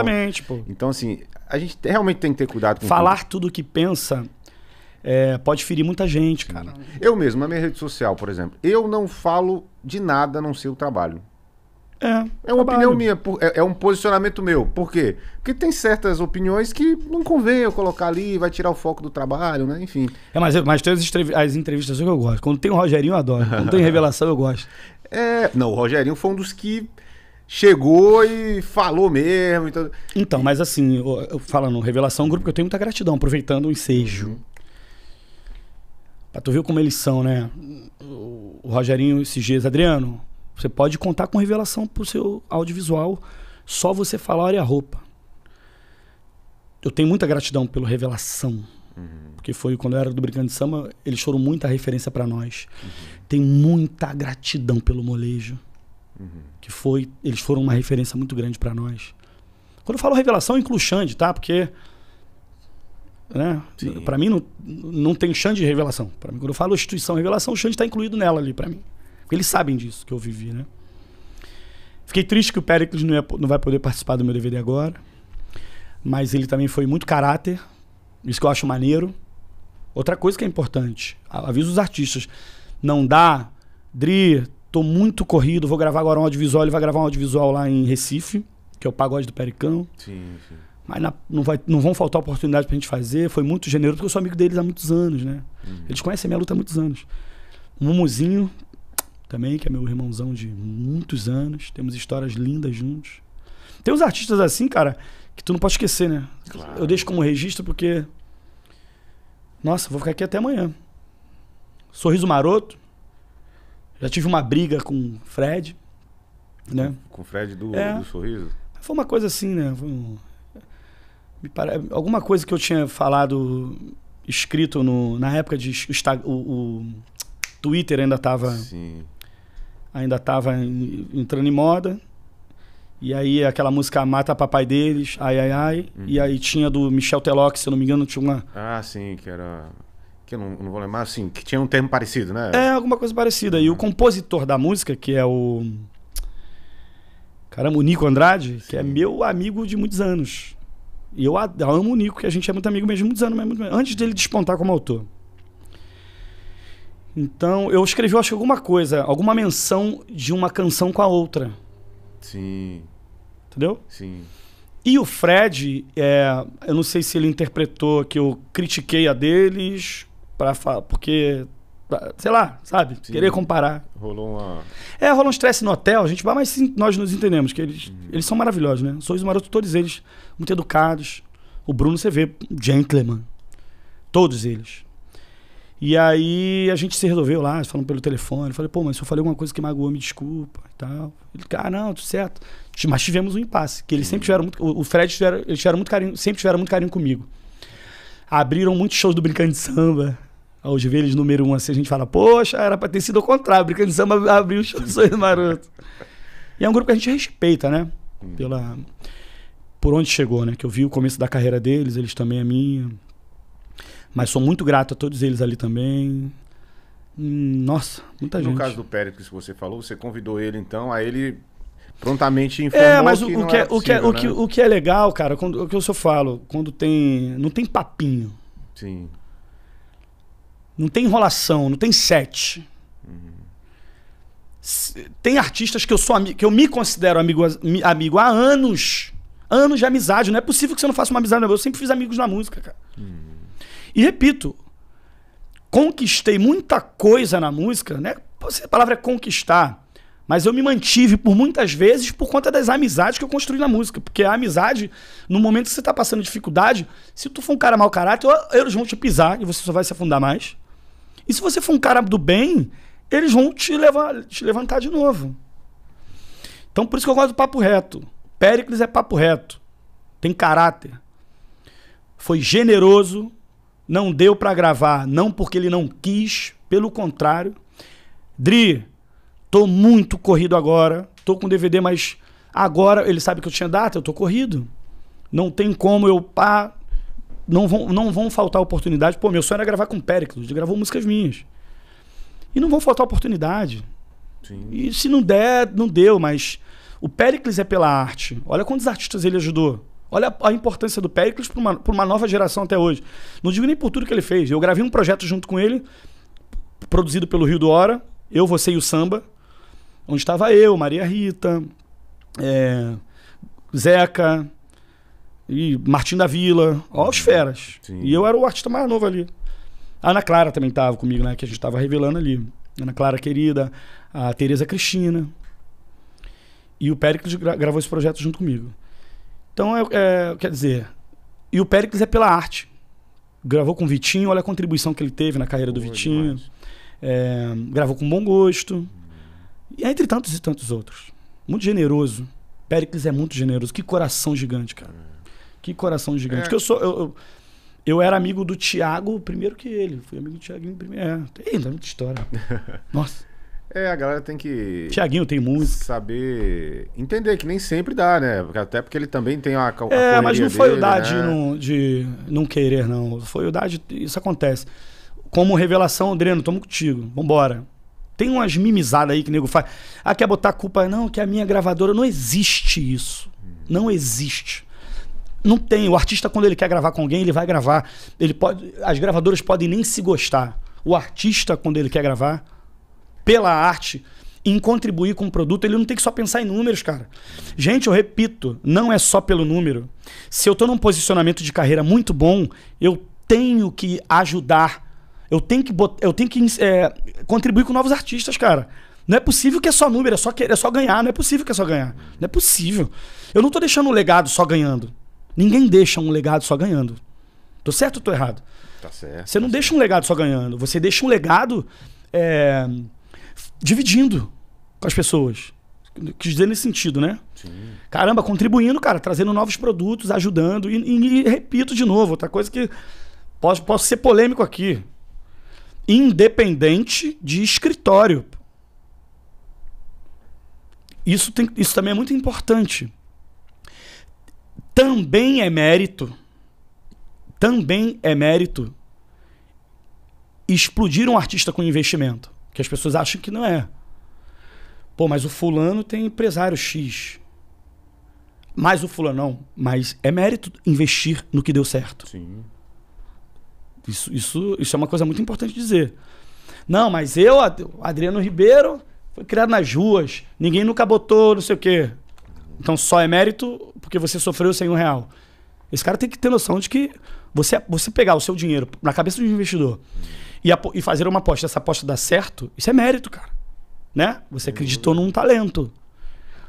Exatamente, pô. Então, assim, a gente realmente tem que ter cuidado com Falar tudo o que pensa é, pode ferir muita gente, cara. Eu mesmo, na minha rede social, por exemplo, eu não falo de nada a não ser o trabalho. É, É uma trabalho. opinião minha, é, é um posicionamento meu. Por quê? Porque tem certas opiniões que não convém eu colocar ali, vai tirar o foco do trabalho, né? Enfim. É, mas, mas tem as, as entrevistas que eu gosto. Quando tem o Rogerinho, eu adoro. Quando tem revelação, eu gosto. É, não, o Rogerinho foi um dos que chegou e falou mesmo. Então, Então, mas assim, falando revelação, um grupo que eu tenho muita gratidão, aproveitando o ensejo. Pra tu ver como eles são, né? O, Rogerinho esses dias, Adriano, você pode contar com revelação pro seu audiovisual, só você falar e a roupa. Eu tenho muita gratidão pelo revelação. Porque foi quando eu era do Brincando de Samba, eles foram muita referência pra nós. Tenho muita gratidão pelo molejo. Que foi, eles foram uma referência muito grande pra nós. Quando eu falo revelação, eu incluo o Xande, tá? Porque. Né? Pra mim, não, não tem Xande de revelação. Pra mim, quando eu falo instituição revelação, o Xande tá incluído nela ali, pra mim. Porque eles sabem disso que eu vivi, né? Fiquei triste que o Pericles não, ia- não vai poder participar do meu DVD agora. Mas ele também foi muito caráter. Isso que eu acho maneiro. Outra coisa que é importante, aviso os artistas. Não dá, Dri, tô muito corrido, vou gravar agora um audiovisual, ele vai gravar um audiovisual lá em Recife, que é o Pagode do Pericão. sim, sim. Mas na- não, vai, não vão faltar oportunidades pra gente fazer. Foi muito generoso, porque eu sou amigo deles há muitos anos, né? Eles conhecem a minha luta há muitos anos. O Mumuzinho, também, que é meu irmãozão de muitos anos. Temos histórias lindas juntos. Tem uns artistas assim, cara, que tu não pode esquecer, né? Claro. Eu deixo como registro porque. Nossa, vou ficar aqui até amanhã. Sorriso Maroto. Já tive uma briga com o Fred, né? Com o Fred do, É. do Sorriso. Foi uma coisa assim, né? Um- me pare- Alguma coisa que eu tinha falado, escrito no... na época de o, o Twitter ainda estava Sim. ainda tava em- entrando em moda. E aí aquela música Mata Papai deles, ai ai ai. E aí tinha do Michel Teló, que se eu não me engano tinha uma Ah, sim, que era. Que eu não, não vou lembrar, assim, que tinha um termo parecido, né? É, alguma coisa parecida. E o compositor da música, que é o. Caramba, o Nico Andrade, que é meu amigo de muitos anos. E eu amo o Nico, que a gente é muito amigo mesmo muitos anos, mas muito- antes dele despontar como autor. Então, eu escrevi, eu acho, alguma coisa, alguma menção de uma canção com a outra. Sim, Entendeu? sim. E o Fred, é, eu não sei se ele interpretou que eu critiquei a deles, pra, fa- porque, sei lá, sabe? Sim. Querer comparar. Rolou uma. É, rola um estresse no hotel, a gente vai, mas sim, nós nos entendemos, que eles, Uhum. eles são maravilhosos, né? Sorriso Maroto, todos eles, muito educados. O Bruno, você vê, gentleman. Todos eles. E aí a gente se resolveu lá, falando pelo telefone. Falei, pô, mas se eu falei alguma coisa que magoou, me desculpa e tal. Ele, ah, não, tudo certo. Mas tivemos um impasse, que eles sempre tiveram muito. O o Fred tiveram, eles tiveram muito carinho, sempre tiveram muito carinho comigo. Abriram muitos shows do Brincando de Samba. Aos ver eles número um assim, a gente fala, poxa, era pra ter sido o contrário. Brincando de Samba abriu o show do Sorriso Maroto. E é um grupo que a gente respeita, né? Pela, por onde chegou, né? Que eu vi o começo da carreira deles, eles também a minha. Mas sou muito grato a todos eles ali também. Hum, Nossa, muita No gente. caso do Péricles que você falou, você convidou ele então, aí ele prontamente informou É, mas o, que o não que, é, o, que é, possível, o, que, né? o que é legal, cara, quando, o que eu só falo, quando tem. Não tem papinho, Sim. Não tem enrolação, não tem set. Tem artistas que eu sou que eu me considero amigo, mi- amigo há anos. Anos de amizade. Não é possível que você não faça uma amizade. Não. Eu sempre fiz amigos na música, cara. E repito, conquistei muita coisa na música, né? A palavra é conquistar. Mas eu me mantive por muitas vezes por conta das amizades que eu construí na música. Porque a amizade, no momento que você tá passando dificuldade, se tu for um cara mau caráter, eles vão te pisar e você só vai se afundar mais. E se você for um cara do bem, eles vão te, levar, te levantar de novo. Então por isso que eu gosto do papo reto. Péricles é papo reto. Tem caráter. Foi generoso. Não deu pra gravar, não porque ele não quis, pelo contrário. Dri, tô muito corrido agora. Tô com DVD, mas agora ele sabe que eu tinha data, eu tô corrido. Não tem como eu pá, não vão, não vão faltar oportunidades. Pô, meu sonho era gravar com Péricles, ele gravou músicas minhas. E não vão faltar oportunidade. Sim. E se não der, não deu, mas O Pericles é pela arte. Olha quantos artistas ele ajudou. Olha a, a importância do Pericles para uma, uma nova geração até hoje. Não digo nem por tudo que ele fez. Eu gravei um projeto junto com ele, produzido pelo Rio do Hora, Eu, Você e o Samba, onde estava eu, Maria Rita, é, Zeca e Martim da Vila, ó, os feras. Sim. E eu era o artista mais novo ali. A Ana Clara também estava comigo, né? Que a gente estava revelando ali. Ana Clara querida, a Tereza Cristina. E o Péricles gra- gravou esse projeto junto comigo. Então, é, é, quer dizer, e o Péricles é pela arte. Gravou com o Vitinho, olha a contribuição que ele teve na carreira do Vitinho. É, gravou com bom gosto. E entre tantos e tantos outros. Muito generoso. Péricles é muito generoso. Que coração gigante, cara. Que coração gigante. É. Porque eu sou. Eu, eu, eu era amigo do Thiago primeiro que ele. Fui amigo do Thiaguinho primeiro. É, tem muita história. Nossa. É, a galera tem que Thiaguinho tem música. saber entender que nem sempre dá, né? Até porque ele também tem a, a É, mas não foi o dele, dar né? de, não, de não querer, não. Foi o dar de. Isso acontece. Como revelação, Adriano, tamo contigo. Vambora. Tem umas mimizadas aí que o nego faz. Ah, quer botar culpa. Não, que a minha gravadora. Não existe isso. Não existe. Não tem. O artista, quando ele quer gravar com alguém, ele vai gravar. Ele pode. As gravadoras podem nem se gostar. O artista, quando ele quer gravar, pela arte, em contribuir com o produto, ele não tem que só pensar em números, cara. Gente, eu repito, não é só pelo número. Se eu tô num posicionamento de carreira muito bom, eu tenho que ajudar. Eu tenho que, bot... eu tenho que é, contribuir com novos artistas, cara. Não é possível que é só número, é só, querer, é só ganhar. Não é possível que é só ganhar. Não é possível. Eu não tô deixando um legado só ganhando. Ninguém deixa um legado só ganhando. Tô certo ou tô errado? Tá certo. Você não deixa um legado só ganhando. Você deixa um legado é, dividindo com as pessoas. Quis dizer nesse sentido, né? Sim. Caramba, contribuindo, cara, trazendo novos produtos, ajudando. E, e- e repito de novo, outra coisa que posso, posso ser polêmico aqui. Independente de escritório. Isso, tem, isso também é muito importante. Também é mérito. Também é mérito explodir um artista com investimento. Que as pessoas acham que não é. Pô, mas o fulano tem empresário X. Mas o fulano não. Mas é mérito investir no que deu certo. Sim. Isso, isso, isso é uma coisa muito importante dizer. Não, mas eu, Ad- Adriano Ribeiro, foi criado nas ruas. Ninguém nunca botou não sei o quê. Então só é mérito porque você sofreu sem um real. Esse cara tem que ter noção de que você, você pegar o seu dinheiro na cabeça de um investidor e, e fazer uma aposta, essa aposta dar certo, isso é mérito, cara. Né? Você acreditou num talento.